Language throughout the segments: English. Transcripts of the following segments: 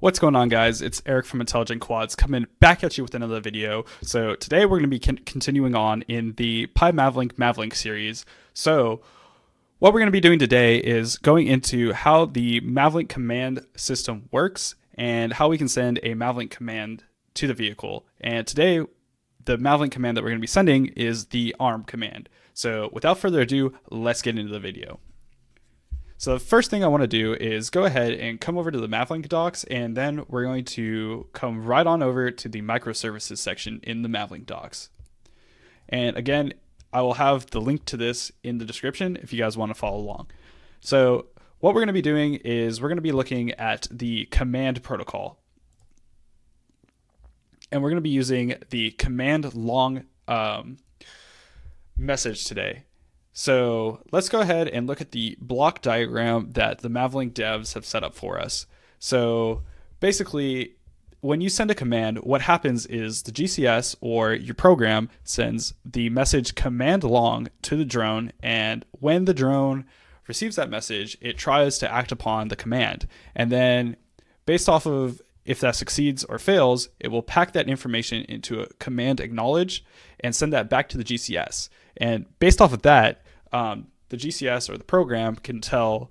What's going on, guys? It's Eric from Intelligent Quads coming back at you with another video. So today we're going to be con- continuing on in the PyMavLink Mavlink series. So what we're going to be doing today is going into how the Mavlink command system works and how we can send a Mavlink command to the vehicle. And today, the Mavlink command that we're going to be sending is the ARM command. So without further ado, let's get into the video. So the first thing I want to do is go ahead and come over to the Mavlink docs, and then we're going to come right on over to the microservices section in the Mavlink docs. And again, I will have the link to this in the description if you guys want to follow along. So what we're going to be doing is we're going to be looking at the command protocol. And we're going to be using the command long um, message today. So let's go ahead and look at the block diagram that the Mavlink devs have set up for us. So basically, when you send a command, what happens is the GCS or your program sends the message command long to the drone, and when the drone receives that message, it tries to act upon the command. And then, based off of if that succeeds or fails, it will pack that information into a command acknowledge and send that back to the GCS. And based off of that, um, the GCS or the program can tell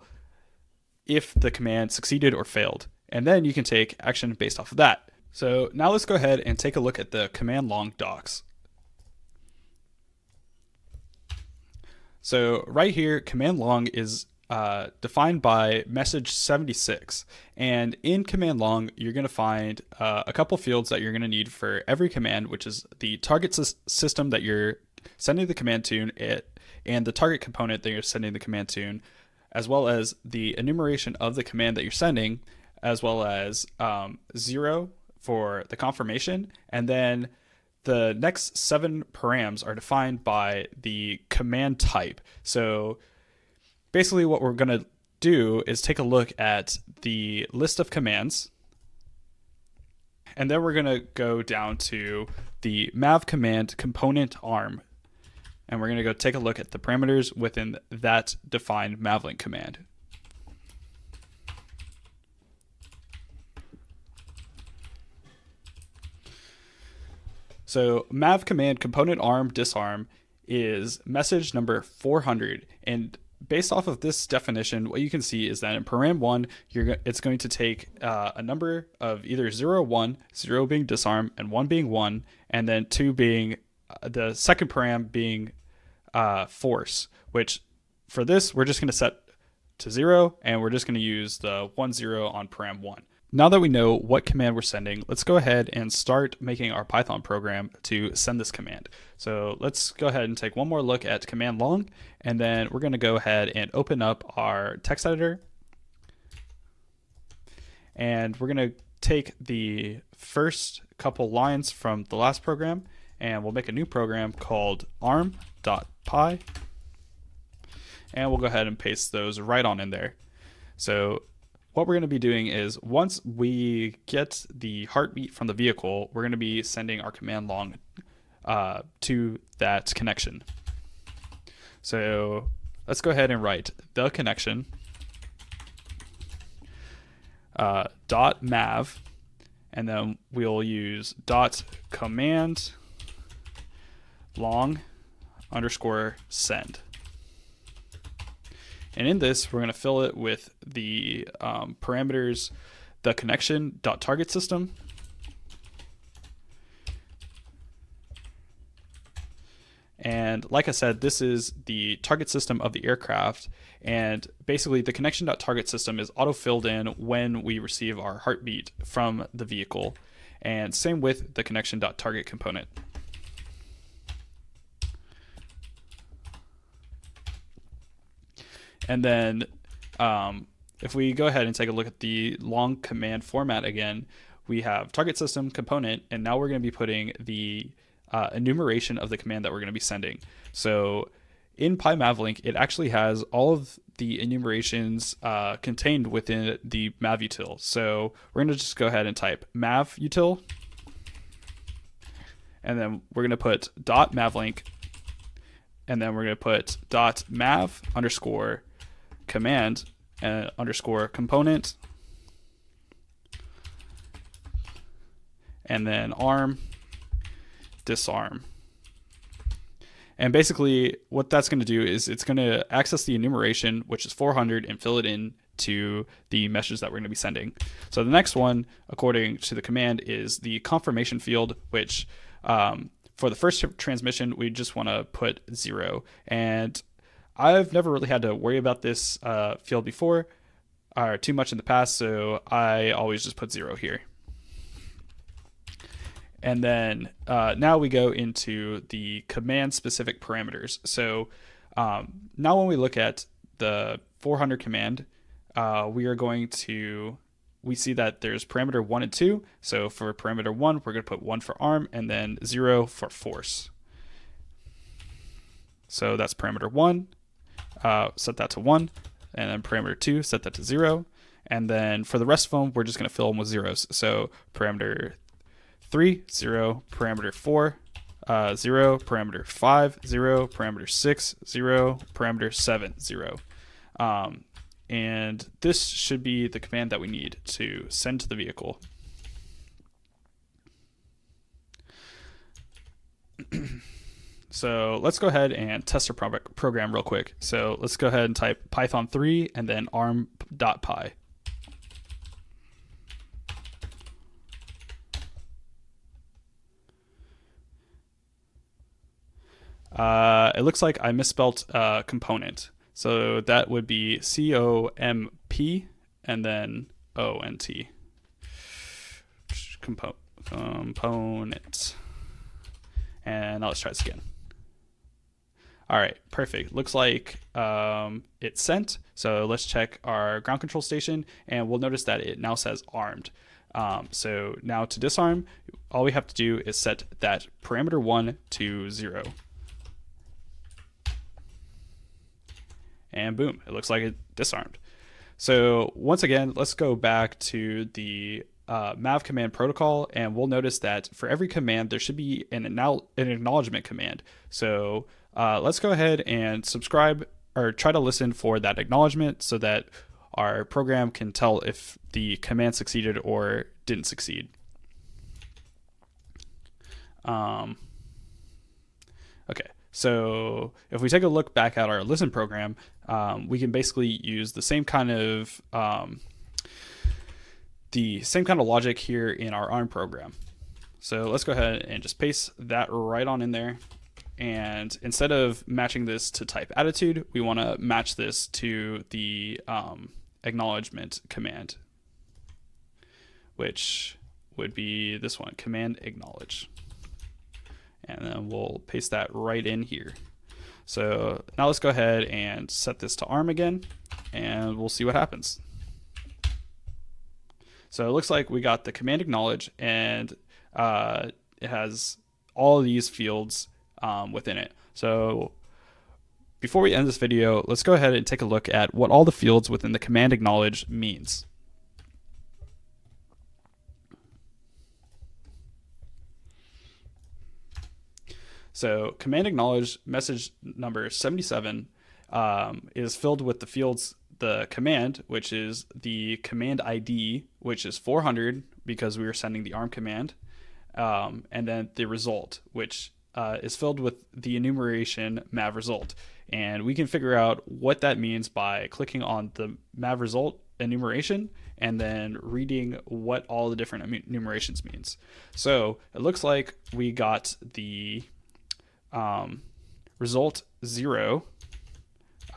if the command succeeded or failed. And then you can take action based off of that. So now let's go ahead and take a look at the command long docs. So right here, command long is uh, defined by message 76. And in command long, you're going to find uh, a couple fields that you're going to need for every command, which is the target system that you're sending the command to, it, and the target component that you're sending the command to, as well as the enumeration of the command that you're sending, as well as um, zero for the confirmation, and then the next seven params are defined by the command type. So basically, what we're going to do is take a look at the list of commands, and then we're going to go down to the mav command component arm and we're going to go take a look at the parameters within that defined mavlink command. So mav command component arm disarm is message number 400 and based off of this definition what you can see is that in param 1 you're it's going to take uh, a number of either 0 1 0 being disarm and 1 being 1 and then 2 being uh, the second param being uh, force, which for this, we're just going to set to zero and we're just going to use the one zero on param one. Now that we know what command we're sending, let's go ahead and start making our Python program to send this command. So let's go ahead and take one more look at command long, and then we're going to go ahead and open up our text editor. And we're going to take the first couple lines from the last program, and we'll make a new program called arm.py. And we'll go ahead and paste those right on in there. So what we're going to be doing is once we get the heartbeat from the vehicle, we're going to be sending our command long uh, to that connection. So let's go ahead and write the connection uh, dot mav, and then we'll use dot command long underscore send. And in this, we're going to fill it with the um, parameters, the connection dot target system. And like I said, this is the target system of the aircraft. And basically, the connection.target system is auto filled in when we receive our heartbeat from the vehicle. And same with the connection.target component. And then um, if we go ahead and take a look at the long command format again, we have target system component, and now we're going to be putting the uh, enumeration of the command that we're going to be sending. So in PyMavLink, it actually has all of the enumerations uh, contained within the mavutil. So we're going to just go ahead and type mavutil, and then we're going to put dot mavlink, and then we're going to put dot mav underscore command uh, underscore component and then arm disarm. And basically, what that's going to do is it's going to access the enumeration, which is 400, and fill it in to the message that we're going to be sending. So the next one, according to the command, is the confirmation field, which um, for the first transmission, we just want to put zero. And I've never really had to worry about this uh, field before or too much in the past, so I always just put zero here. And then uh, now we go into the command specific parameters. So um, now when we look at the 400 command, uh, we are going to, we see that there's parameter one and two. So for parameter one, we're going to put one for arm and then zero for force. So that's parameter one, uh, set that to one, and then parameter two, set that to zero. And then for the rest of them, we're just going to fill them with zeros. So parameter three, zero, parameter four, uh, zero, parameter five, zero, parameter six, zero, parameter seven, zero. Um, and this should be the command that we need to send to the vehicle. so let's go ahead and test our pro program real quick. So let's go ahead and type python 3 and then arm.py. Uh, it looks like I misspelt uh, component. So that would be C O M P and then O N T. Compo- component. And now let's try this again. All right, perfect. Looks like um, it's sent. So let's check our ground control station, and we'll notice that it now says armed. Um, so now to disarm, all we have to do is set that parameter one to zero. and boom, it looks like it disarmed. So once again, let's go back to the uh, Mav command protocol, and we'll notice that for every command, there should be an, an acknowledgement command. So uh, let's go ahead and subscribe or try to listen for that acknowledgement so that our program can tell if the command succeeded or didn't succeed. Um, okay, so if we take a look back at our listen program, um, we can basically use the same kind of um, the same kind of logic here in our ARM program. So let's go ahead and just paste that right on in there. And instead of matching this to type attitude, we want to match this to the um, acknowledgement command, which would be this one, command acknowledge and then we'll paste that right in here. So now let's go ahead and set this to arm again and we'll see what happens. So it looks like we got the command acknowledge and uh, it has all these fields um, within it. So before we end this video, let's go ahead and take a look at what all the fields within the command acknowledge means. So command acknowledge message number 77 um, is filled with the fields the command, which is the command ID, which is 400 because we are sending the ARM command, um, and then the result, which uh, is filled with the enumeration mav result. And we can figure out what that means by clicking on the mav result enumeration and then reading what all the different enumerations means. So it looks like we got the um, result zero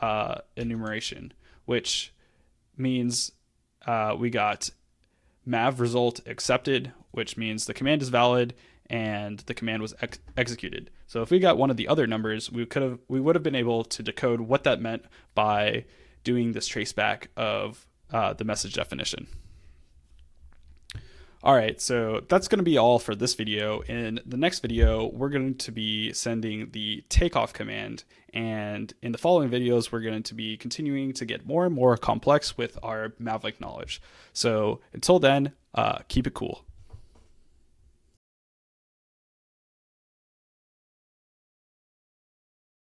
uh, enumeration, which means uh, we got mav result accepted, which means the command is valid and the command was ex- executed. So if we got one of the other numbers, we could have we would have been able to decode what that meant by doing this traceback of uh, the message definition. All right, so that's going to be all for this video. In the next video, we're going to be sending the takeoff command, and in the following videos, we're going to be continuing to get more and more complex with our Mavlink knowledge. So until then, uh, keep it cool.